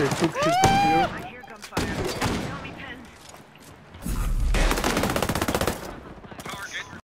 they took shit here.